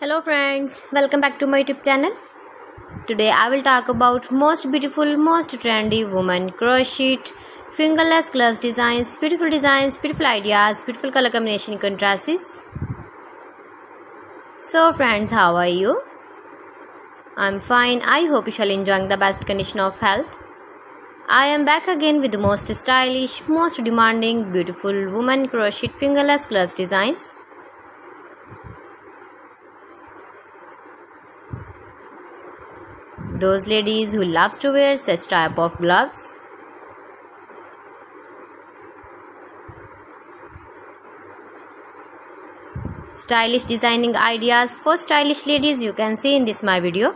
Hello friends, welcome back to my YouTube channel. Today I will talk about most beautiful, most trendy woman crochet fingerless gloves designs, beautiful designs, beautiful ideas, beautiful color combination contrasts. So friends, how are you? I'm fine. I hope you shall enjoying the best condition of health. I am back again with the most stylish, most demanding, beautiful woman crochet fingerless gloves designs. Those ladies who loves to wear such type of gloves stylish designing ideas for stylish ladies you can see in this my video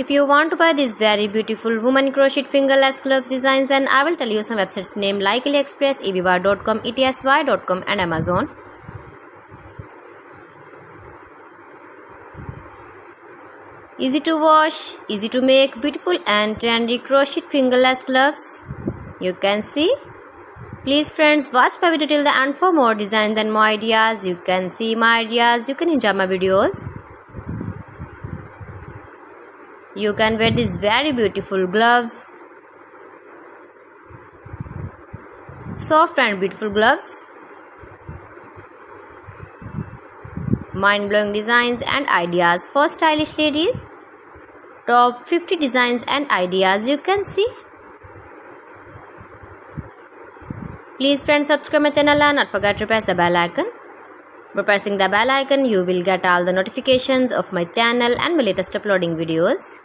If you want to buy these very beautiful woman crochet fingerless gloves designs then I will tell you some websites name like AliExpress, eBay.com, ETSY.com and Amazon. Easy to wash, easy to make, beautiful and trendy crochet fingerless gloves. You can see. Please friends watch my video till the end for more designs and more ideas. You can see my ideas. You can enjoy my videos. You can wear these very beautiful gloves. Soft and beautiful gloves. Mind-blowing designs and ideas for stylish ladies. Top 50 designs and ideas you can see. Please friends subscribe my channel and not forget to press the bell icon. By pressing the bell icon you will get all the notifications of my channel and my latest uploading videos.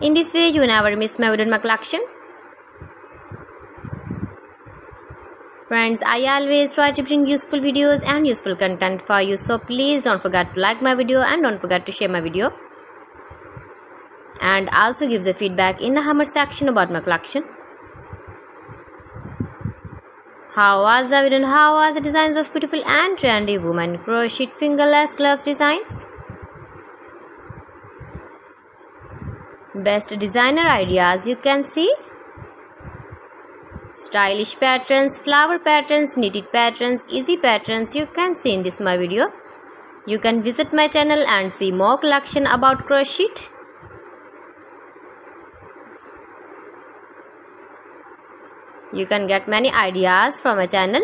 In this way you never miss my my collection Friends, I always try to bring useful videos and useful content for you. So please don't forget to like my video and don't forget to share my video. And also give the feedback in the hammer section about my collection. How was the video how was the designs of beautiful and trendy woman crochet fingerless gloves designs? Best designer ideas you can see stylish patterns, flower patterns, knitted patterns, easy patterns you can see in this my video. You can visit my channel and see more collection about crochet. You can get many ideas from my channel.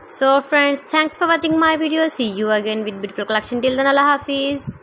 So friends, thanks for watching my video. See you again with beautiful collection. Till then, Allah Hafiz.